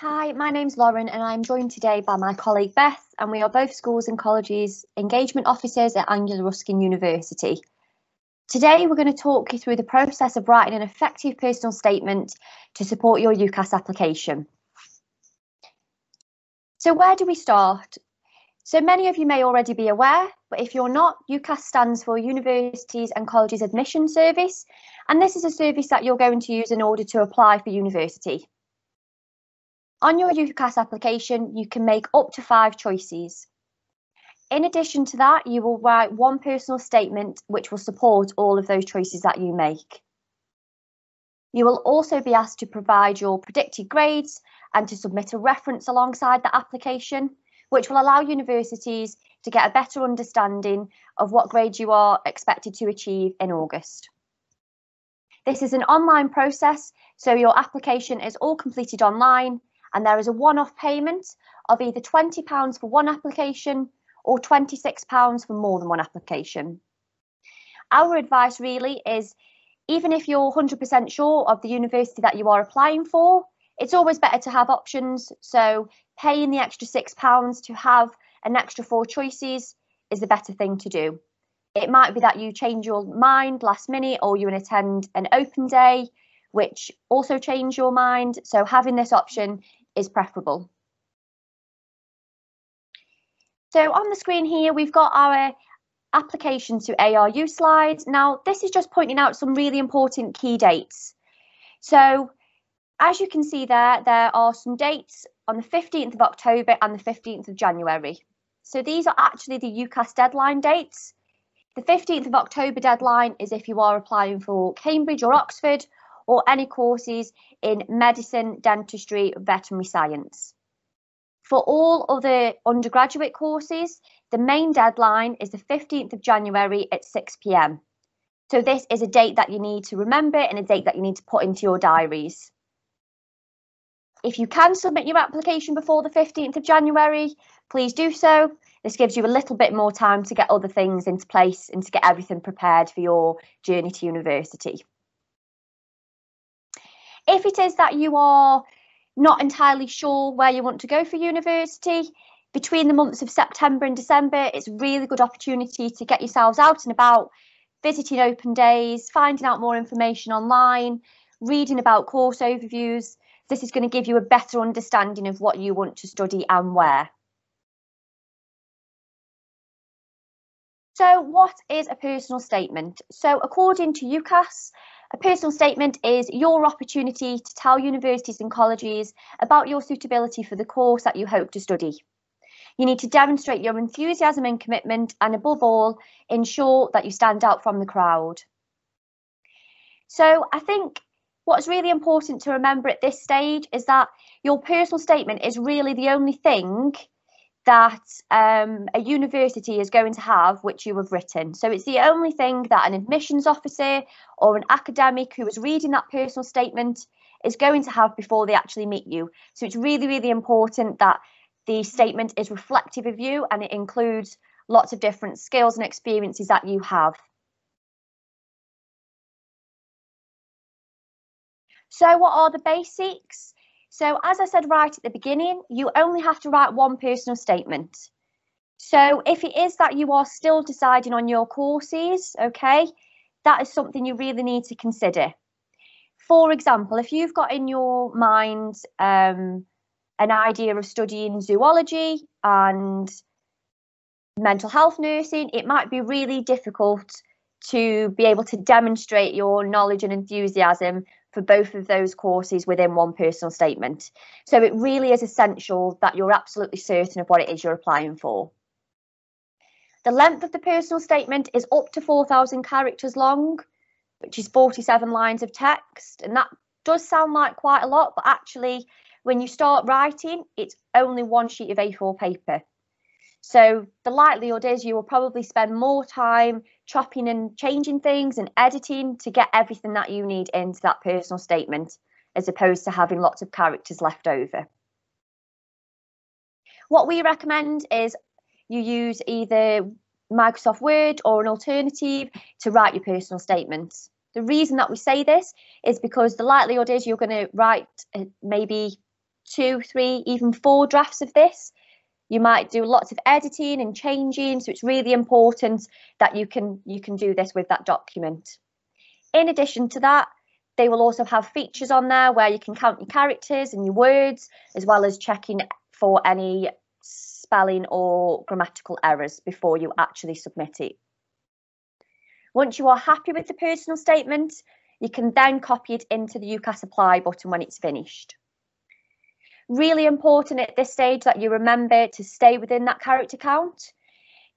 Hi, my name's Lauren and I'm joined today by my colleague Beth and we are both schools and colleges engagement officers at Anglia Ruskin University. Today we're going to talk you through the process of writing an effective personal statement to support your UCAS application. So where do we start? So many of you may already be aware, but if you're not, UCAS stands for Universities and Colleges Admission Service, and this is a service that you're going to use in order to apply for university. On your UCAS application, you can make up to five choices. In addition to that, you will write one personal statement which will support all of those choices that you make. You will also be asked to provide your predicted grades and to submit a reference alongside the application, which will allow universities to get a better understanding of what grades you are expected to achieve in August. This is an online process, so your application is all completed online and there is a one-off payment of either £20 for one application or £26 for more than one application. Our advice really is even if you're 100% sure of the university that you are applying for, it's always better to have options. So paying the extra £6 to have an extra four choices is the better thing to do. It might be that you change your mind last minute or you attend an open day, which also change your mind. So having this option is preferable. So on the screen here, we've got our application to ARU slides. Now, this is just pointing out some really important key dates. So as you can see there, there are some dates on the 15th of October and the 15th of January. So these are actually the UCAS deadline dates. The 15th of October deadline is if you are applying for Cambridge or Oxford or any courses in medicine, dentistry, veterinary science. For all other undergraduate courses, the main deadline is the 15th of January at 6 pm. So this is a date that you need to remember and a date that you need to put into your diaries. If you can submit your application before the 15th of January, please do so. This gives you a little bit more time to get other things into place and to get everything prepared for your journey to university. If it is that you are not entirely sure where you want to go for university, between the months of September and December, it's a really good opportunity to get yourselves out and about, visiting open days, finding out more information online, reading about course overviews. This is going to give you a better understanding of what you want to study and where. So what is a personal statement? So according to UCAS, a personal statement is your opportunity to tell universities and colleges about your suitability for the course that you hope to study. You need to demonstrate your enthusiasm and commitment, and above all, ensure that you stand out from the crowd. So, I think what's really important to remember at this stage is that your personal statement is really the only thing that um, a university is going to have which you have written. So it's the only thing that an admissions officer or an academic who is reading that personal statement is going to have before they actually meet you. So it's really, really important that the statement is reflective of you and it includes lots of different skills and experiences that you have. So what are the basics? So as I said right at the beginning, you only have to write one personal statement. So if it is that you are still deciding on your courses, okay, that is something you really need to consider. For example, if you've got in your mind um, an idea of studying zoology and mental health nursing, it might be really difficult to be able to demonstrate your knowledge and enthusiasm for both of those courses within one personal statement. So it really is essential that you're absolutely certain of what it is you're applying for. The length of the personal statement is up to 4,000 characters long, which is 47 lines of text. And that does sound like quite a lot, but actually, when you start writing, it's only one sheet of A4 paper. So the likelihood is you will probably spend more time chopping and changing things and editing to get everything that you need into that personal statement, as opposed to having lots of characters left over. What we recommend is you use either Microsoft Word or an alternative to write your personal statements. The reason that we say this is because the likelihood is you're going to write uh, maybe two, three, even four drafts of this. You might do lots of editing and changing, so it's really important that you can you can do this with that document. In addition to that, they will also have features on there where you can count your characters and your words, as well as checking for any spelling or grammatical errors before you actually submit it. Once you are happy with the personal statement, you can then copy it into the UCAS apply button when it's finished. Really important at this stage that you remember to stay within that character count.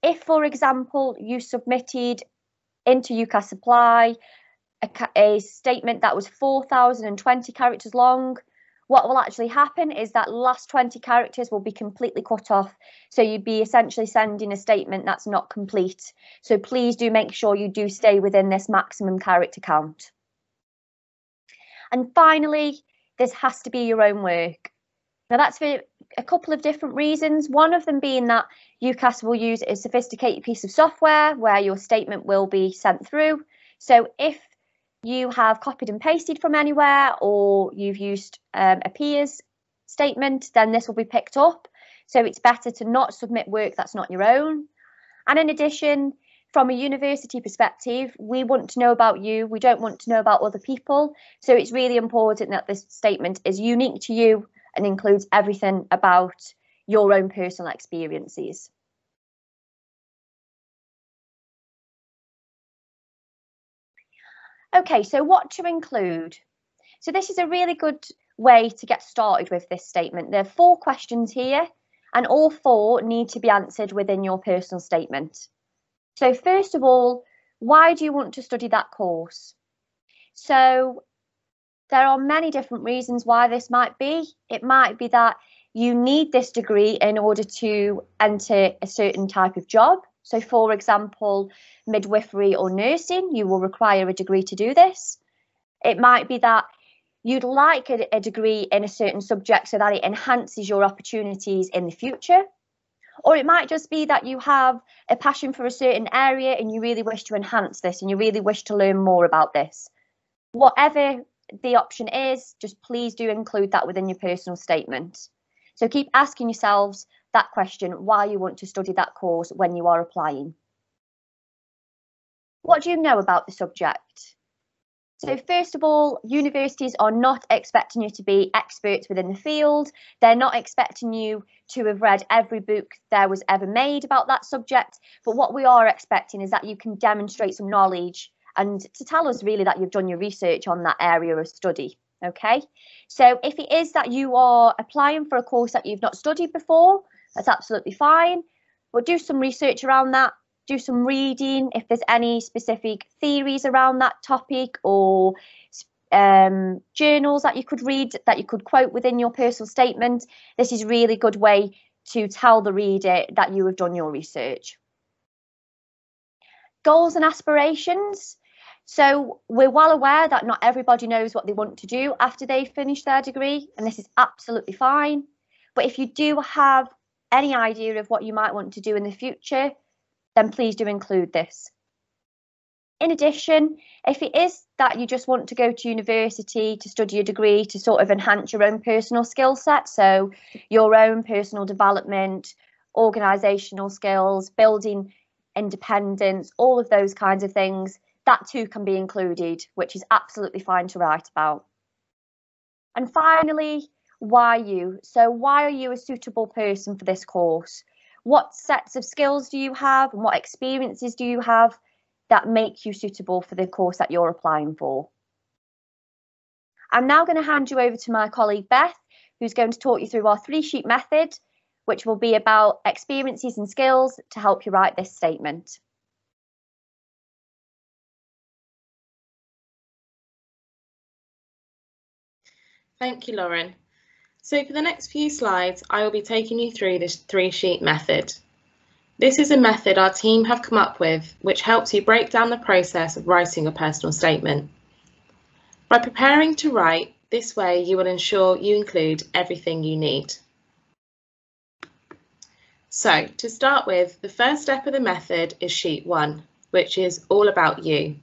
If, for example, you submitted into UCAS Apply a, a statement that was 4,020 characters long, what will actually happen is that last 20 characters will be completely cut off. So you'd be essentially sending a statement that's not complete. So please do make sure you do stay within this maximum character count. And finally, this has to be your own work. Now that's for a couple of different reasons. One of them being that UCAS will use a sophisticated piece of software where your statement will be sent through. So if you have copied and pasted from anywhere or you've used um, a peer's statement, then this will be picked up. So it's better to not submit work that's not your own. And in addition, from a university perspective, we want to know about you. We don't want to know about other people. So it's really important that this statement is unique to you and includes everything about your own personal experiences. Okay, so what to include? So this is a really good way to get started with this statement. There are four questions here and all four need to be answered within your personal statement. So first of all, why do you want to study that course? So there are many different reasons why this might be. It might be that you need this degree in order to enter a certain type of job. So, for example, midwifery or nursing, you will require a degree to do this. It might be that you'd like a, a, degree in a certain subject so that it enhances your opportunities in the future. Or it might just be that you have a passion for a certain area and you really wish to enhance this and you really wish to learn more about this. Whatever the option is, just please do include that within your personal statement. So keep asking yourselves that question why you want to study that course when you are applying. What do you know about the subject? So first of all, universities are not expecting you to be experts within the field. They're not expecting you to have read every book there was ever made about that subject. But what we are expecting is that you can demonstrate some knowledge and to tell us really that you've done your research on that area of study. Okay, so if it is that you are applying for a course that you've not studied before, that's absolutely fine. But do some research around that, do some reading if there's any specific theories around that topic or um, journals that you could read that you could quote within your personal statement. This is really good way to tell the reader that you have done your research. Goals and aspirations. So we're well aware that not everybody knows what they want to do after they finish their degree, and this is absolutely fine. But if you do have any idea of what you might want to do in the future, then please do include this. In addition, if it is that you just want to go to university to study a degree to sort of enhance your own personal skill set, so your own personal development, organisational skills, building independence, all of those kinds of things, that too can be included, which is absolutely fine to write about. And finally, why you? So, why are you a suitable person for this course? What sets of skills do you have and what experiences do you have that make you suitable for the course that you're applying for? I'm now going to hand you over to my colleague Beth, who's going to talk you through our three sheet method, which will be about experiences and skills to help you write this statement. Thank you, Lauren. So for the next few slides, I will be taking you through this three sheet method. This is a method our team have come up with which helps you break down the process of writing a personal statement. By preparing to write, this way you will ensure you include everything you need. So to start with, the first step of the method is sheet one, which is all about you.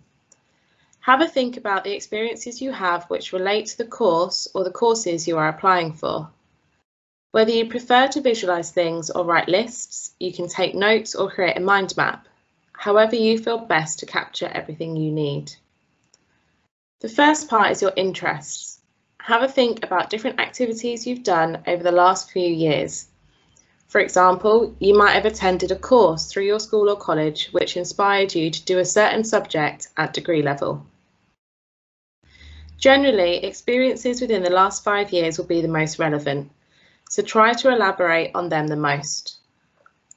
Have a think about the experiences you have which relate to the course or the courses you are applying for. Whether you prefer to visualise things or write lists, you can take notes or create a mind map, however you feel best to capture everything you need. The first part is your interests. Have a think about different activities you've done over the last few years. For example, you might have attended a course through your school or college which inspired you to do a certain subject at degree level. Generally, experiences within the last five years will be the most relevant, so try to elaborate on them the most.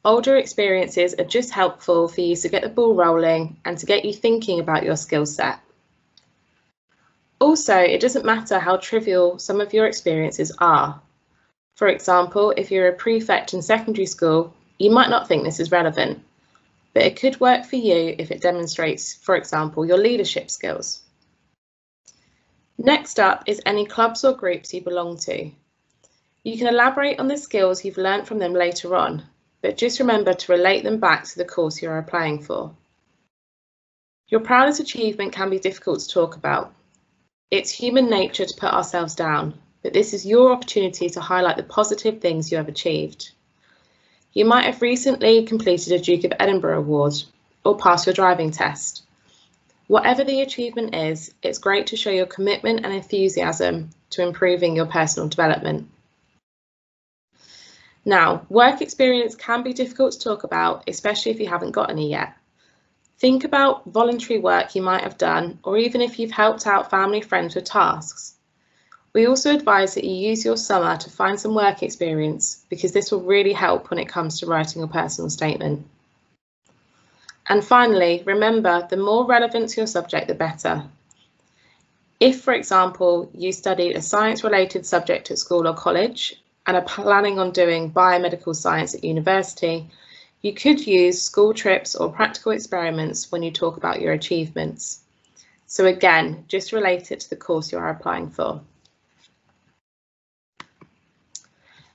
Older experiences are just helpful for you to get the ball rolling and to get you thinking about your skill set. Also, it doesn't matter how trivial some of your experiences are. For example, if you're a prefect in secondary school, you might not think this is relevant, but it could work for you if it demonstrates, for example, your leadership skills. Next up is any clubs or groups you belong to. You can elaborate on the skills you've learnt from them later on, but just remember to relate them back to the course you're applying for. Your proudest achievement can be difficult to talk about. It's human nature to put ourselves down, but this is your opportunity to highlight the positive things you have achieved. You might have recently completed a Duke of Edinburgh Award or passed your driving test. Whatever the achievement is, it's great to show your commitment and enthusiasm to improving your personal development. Now, work experience can be difficult to talk about, especially if you haven't got any yet. Think about voluntary work you might have done, or even if you've helped out family friends with tasks. We also advise that you use your summer to find some work experience because this will really help when it comes to writing a personal statement. And finally, remember, the more relevant to your subject, the better. If, for example, you studied a science-related subject at school or college and are planning on doing biomedical science at university, you could use school trips or practical experiments when you talk about your achievements. So again, just relate it to the course you are applying for.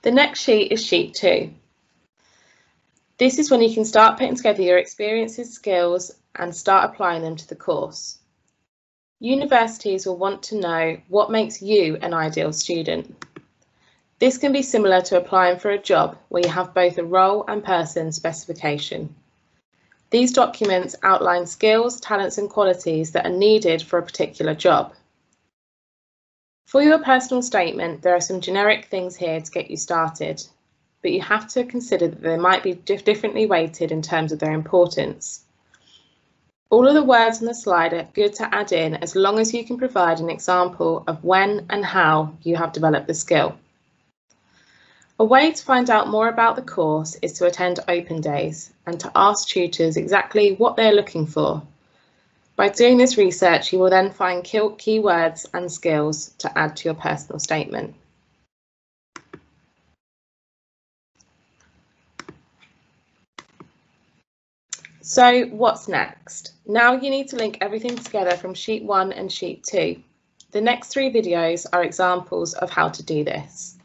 The next sheet is sheet two. This is when you can start putting together your experiences, skills, and start applying them to the course. Universities will want to know what makes you an ideal student. This can be similar to applying for a job where you have both a role and person specification. These documents outline skills, talents and qualities that are needed for a particular job. For your personal statement, there are some generic things here to get you started but you have to consider that they might be differently weighted in terms of their importance. All of the words on the slide are good to add in as long as you can provide an example of when and how you have developed the skill. A way to find out more about the course is to attend open days and to ask tutors exactly what they're looking for. By doing this research, you will then find key words and skills to add to your personal statement. So what's next? Now you need to link everything together from sheet one and sheet two. The next three videos are examples of how to do this.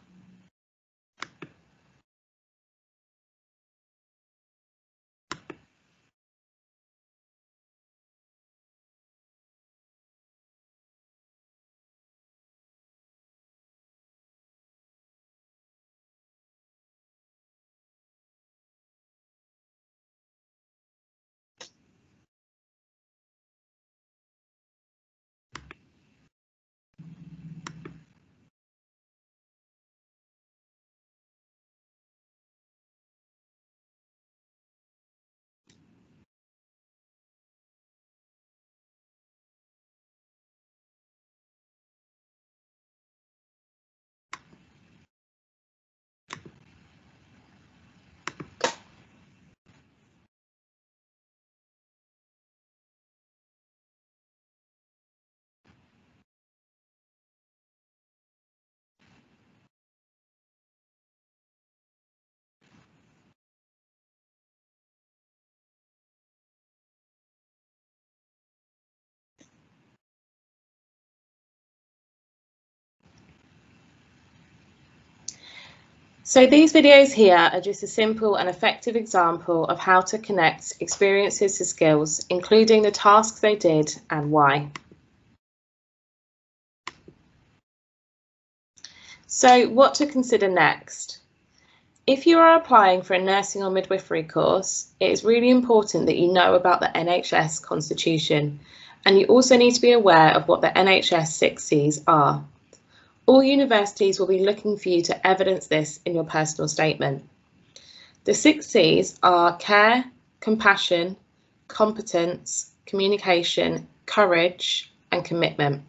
So these videos here are just a simple and effective example of how to connect experiences to skills, including the tasks they did and why. So what to consider next? If you are applying for a nursing or midwifery course, it is really important that you know about the NHS Constitution and you also need to be aware of what the NHS 6Cs are. All universities will be looking for you to evidence this in your personal statement. The 6Cs are care, compassion, competence, communication, courage and commitment.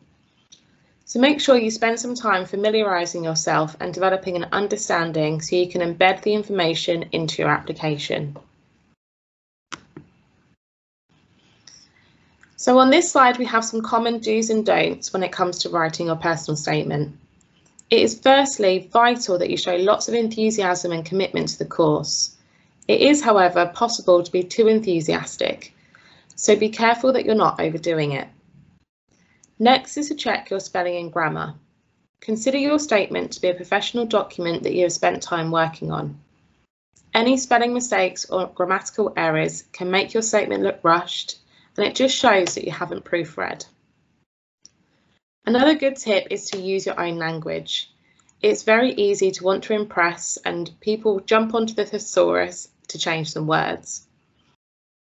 So make sure you spend some time familiarising yourself and developing an understanding so you can embed the information into your application. So on this slide, we have some common do's and don'ts when it comes to writing your personal statement. It is firstly vital that you show lots of enthusiasm and commitment to the course. It is, however, possible to be too enthusiastic, so be careful that you're not overdoing it. Next is to check your spelling and grammar. Consider your statement to be a professional document that you have spent time working on. Any spelling mistakes or grammatical errors can make your statement look rushed and it just shows that you haven't proofread. Another good tip is to use your own language. It's very easy to want to impress and people jump onto the thesaurus to change some words.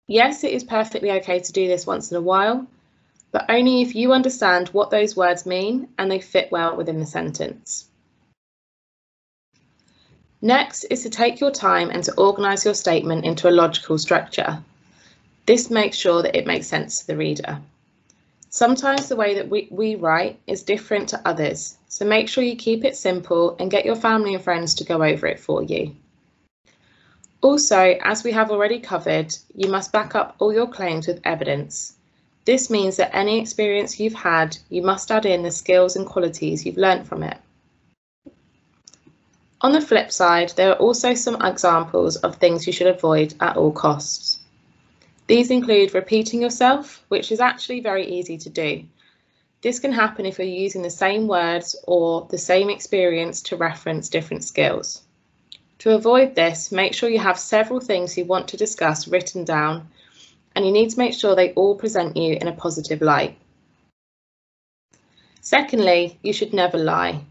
Yes, it is perfectly okay to do this once in a while, but only if you understand what those words mean and they fit well within the sentence. Next is to take your time and to organise your statement into a logical structure. This makes sure that it makes sense to the reader. Sometimes the way that we, we write is different to others, so make sure you keep it simple and get your family and friends to go over it for you. Also, as we have already covered, you must back up all your claims with evidence. This means that any experience you've had, you must add in the skills and qualities you've learnt from it. On the flip side, there are also some examples of things you should avoid at all costs. These include repeating yourself, which is actually very easy to do. This can happen if you're using the same words or the same experience to reference different skills. To avoid this, make sure you have several things you want to discuss written down and you need to make sure they all present you in a positive light. Secondly, you should never lie.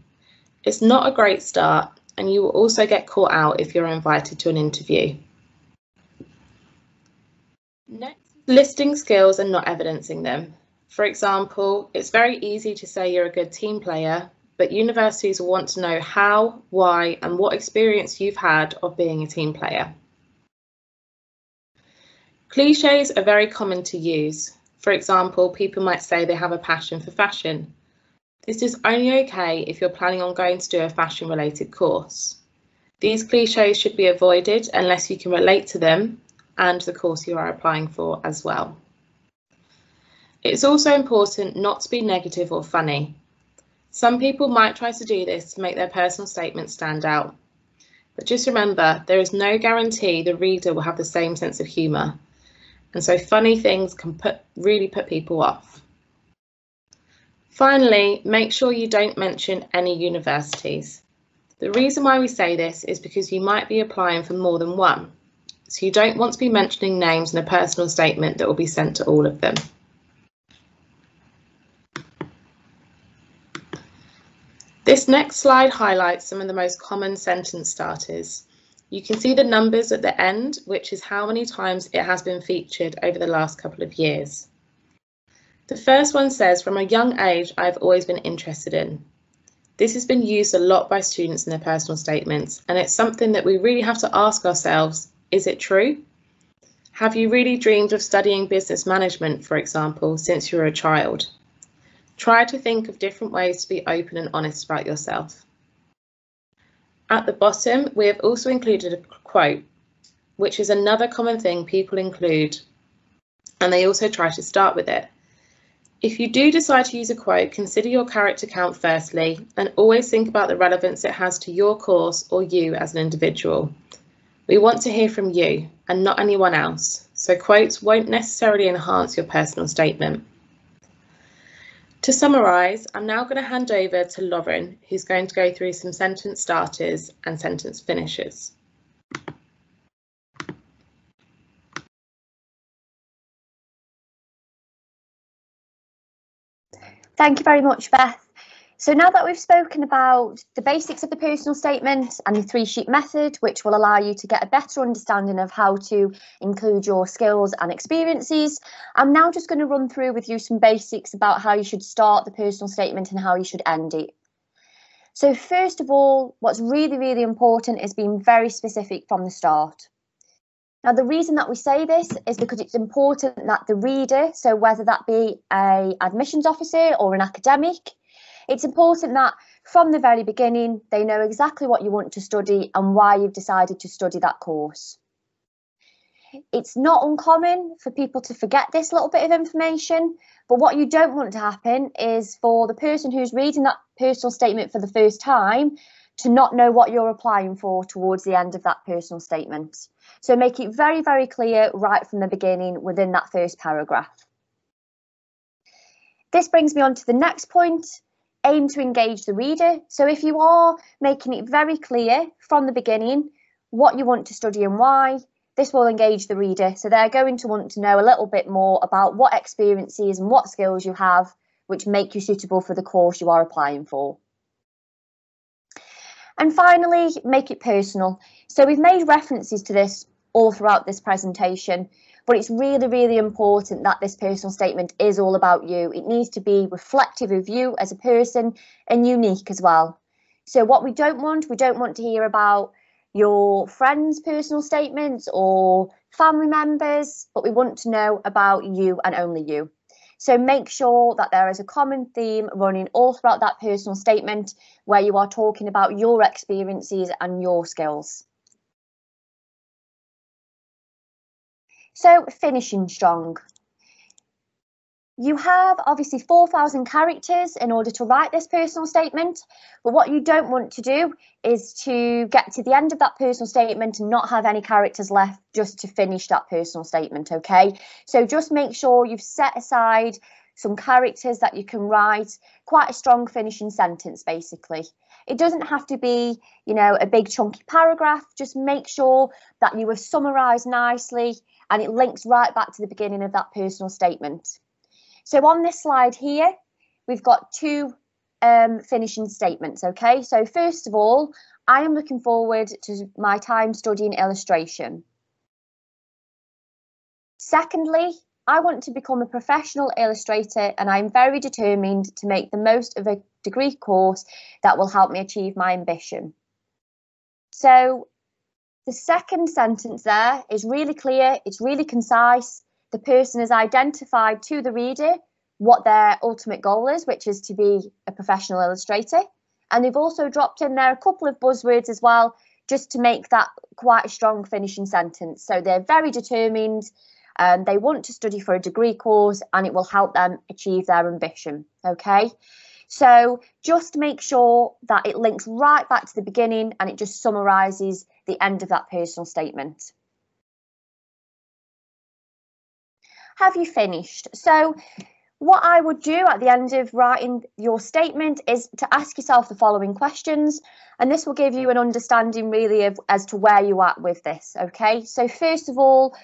It's not a great start and you will also get caught out if you're invited to an interview. Next, listing skills and not evidencing them. For example, it's very easy to say you're a good team player, but universities want to know how, why, and what experience you've had of being a team player. Cliches are very common to use. For example, people might say they have a passion for fashion. This is only okay if you're planning on going to do a fashion related course. These cliches should be avoided unless you can relate to them and the course you are applying for as well. It's also important not to be negative or funny. Some people might try to do this to make their personal statement stand out. But just remember, there is no guarantee the reader will have the same sense of humour. And so funny things can put, really put people off. Finally, make sure you don't mention any universities. The reason why we say this is because you might be applying for more than one. So you don't want to be mentioning names in a personal statement that will be sent to all of them. This next slide highlights some of the most common sentence starters. You can see the numbers at the end, which is how many times it has been featured over the last couple of years. The first one says, from a young age, I've always been interested in. This has been used a lot by students in their personal statements, and it's something that we really have to ask ourselves is it true? Have you really dreamed of studying business management, for example, since you were a child? Try to think of different ways to be open and honest about yourself. At the bottom, we have also included a quote, which is another common thing people include, and they also try to start with it. If you do decide to use a quote, consider your character count firstly, and always think about the relevance it has to your course or you as an individual. We want to hear from you and not anyone else, so quotes won't necessarily enhance your personal statement. To summarise, I'm now going to hand over to Lauren, who's going to go through some sentence starters and sentence finishers. Thank you very much, Beth. So now that we've spoken about the basics of the personal statement and the three sheet method, which will allow you to get a better understanding of how to include your skills and experiences, I'm now just going to run through with you some basics about how you should start the personal statement and how you should end it. So first of all, what's really, really important is being very specific from the start. Now, the reason that we say this is because it's important that the reader, so whether that be a admissions officer or an academic, it's important that from the very beginning, they know exactly what you want to study and why you've decided to study that course. It's not uncommon for people to forget this little bit of information, but what you don't want to happen is for the person who's reading that personal statement for the first time to not know what you're applying for towards the end of that personal statement. So make it very, very clear right from the beginning within that first paragraph. This brings me on to the next point, aim to engage the reader. So if you are making it very clear from the beginning what you want to study and why, this will engage the reader. So they're going to want to know a little bit more about what experiences and what skills you have which make you suitable for the course you are applying for. And finally, make it personal. So we've made references to this all throughout this presentation, but it's really, really important that this personal statement is all about you. It needs to be reflective of you as a person and unique as well. So what we don't want, we don't want to hear about your friends' personal statements or family members, but we want to know about you and only you. So make sure that there is a common theme running all throughout that personal statement where you are talking about your experiences and your skills. So finishing strong. You have obviously 4,000 characters in order to write this personal statement, but what you don't want to do is to get to the end of that personal statement and not have any characters left just to finish that personal statement, okay? So just make sure you've set aside some characters that you can write, quite a strong finishing sentence basically. It doesn't have to be, you know, a big chunky paragraph, just make sure that you have summarised nicely and it links right back to the beginning of that personal statement. So on this slide here, we've got two um, finishing statements, okay? So first of all, I am looking forward to my time studying illustration. Secondly, I want to become a professional illustrator and I'm very determined to make the most of a degree course that will help me achieve my ambition. So the second sentence there is really clear, it's really concise. The person has identified to the reader what their ultimate goal is, which is to be a professional illustrator. And they've also dropped in there a couple of buzzwords as well, just to make that quite a strong finishing sentence. So they're very determined. Um, they want to study for a degree course and it will help them achieve their ambition. Okay. So just make sure that it links right back to the beginning and it just summarises the end of that personal statement. Have you finished? So what I would do at the end of writing your statement is to ask yourself the following questions, and this will give you an understanding really of as to where you are at with this. Okay, so first of all,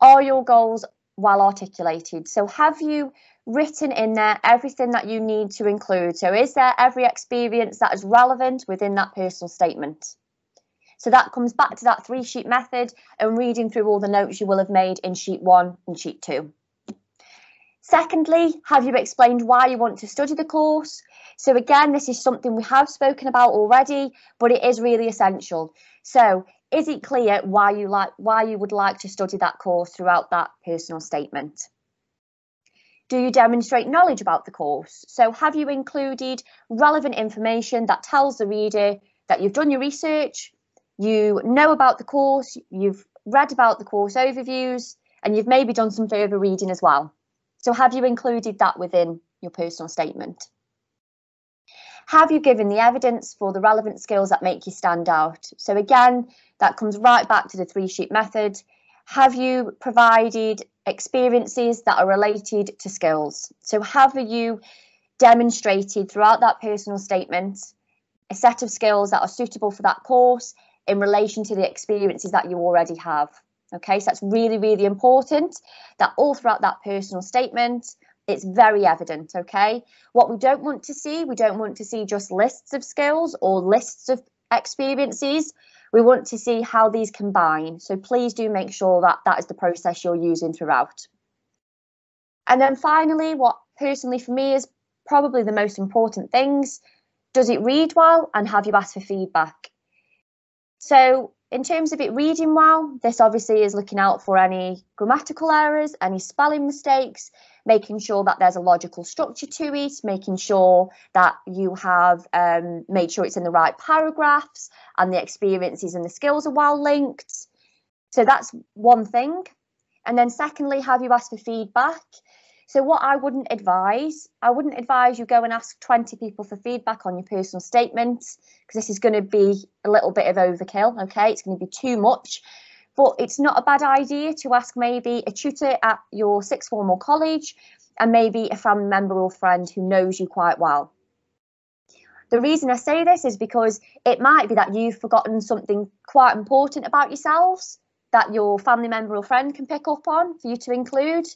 are your goals well articulated? So have you written in there everything that you need to include? So is there every experience that is relevant within that personal statement? So that comes back to that three sheet method and reading through all the notes you will have made in sheet one and sheet two. Secondly, have you explained why you want to study the course? So again, this is something we have spoken about already, but it is really essential. So is it clear why you like why you would like to study that course throughout that personal statement? Do you demonstrate knowledge about the course? So have you included relevant information that tells the reader that you've done your research, you know about the course, you've read about the course overviews, and you've maybe done some further reading as well. So have you included that within your personal statement? Have you given the evidence for the relevant skills that make you stand out? So again, that comes right back to the three sheet method. Have you provided experiences that are related to skills? So have you demonstrated throughout that personal statement a set of skills that are suitable for that course in relation to the experiences that you already have? Okay, so that's really, really important that all throughout that personal statement, It's very evident, okay? What we don't want to see, we don't want to see just lists of skills or lists of experiences. We want to see how these combine. So please do make sure that that is the process you're using throughout. And then finally, what personally for me is probably the most important things, does it read well and have you asked for feedback? So in terms of it reading well, this obviously is looking out for any grammatical errors, any spelling mistakes, making sure that there's a logical structure to it, making sure that you have um, made sure it's in the right paragraphs and the experiences and the skills are well linked. So that's one thing. And then secondly, have you asked for feedback? So what I wouldn't advise, I wouldn't advise you go and ask 20 people for feedback on your personal statement because this is going to be a little bit of overkill, okay? It's going to be too much. But it's not a bad idea to ask maybe a tutor at your sixth form or college and maybe a family member or friend who knows you quite well. The reason I say this is because it might be that you've forgotten something quite important about yourselves that your family member or friend can pick up on for you to include.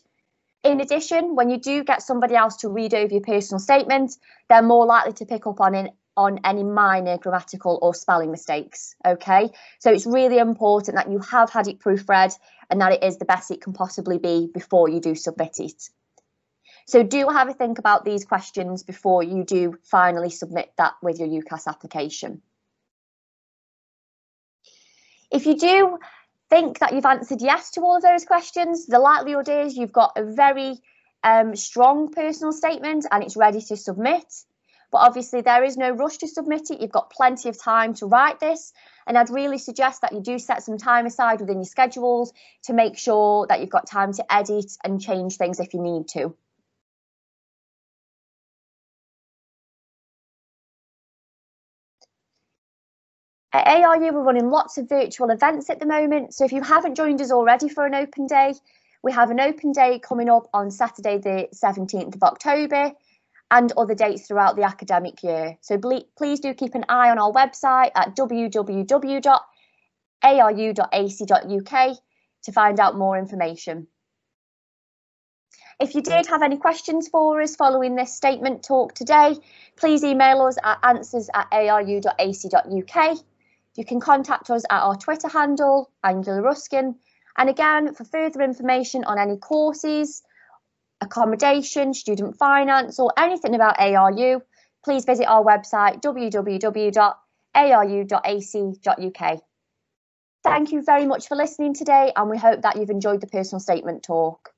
In addition, when you do get somebody else to read over your personal statement, they're more likely to pick up on it on any minor grammatical or spelling mistakes. Okay, so it's really important that you have had it proofread and that it is the best it can possibly be before you do submit it. So do have a think about these questions before you do finally submit that with your UCAS application. If you do think that you've answered yes to all of those questions, the likelihood is you've got a very um, strong personal statement and it's ready to submit. But obviously, there is no rush to submit it. You've got plenty of time to write this. And I'd really suggest that you do set some time aside within your schedules to make sure that you've got time to edit and change things if you need to. At ARU, we're running lots of virtual events at the moment. So if you haven't joined us already for an open day, we have an open day coming up on Saturday, the 17th of October, and other dates throughout the academic year. So please do keep an eye on our website at www.aru.ac.uk to find out more information. If you did have any questions for us following this statement talk today, please email us at answers at aru.ac.uk you can contact us at our Twitter handle, Anglia Ruskin. And again, for further information on any courses, accommodation, student finance, or anything about ARU, please visit our website www.aru.ac.uk. Thank you very much for listening today, and we hope that you've enjoyed the personal statement talk.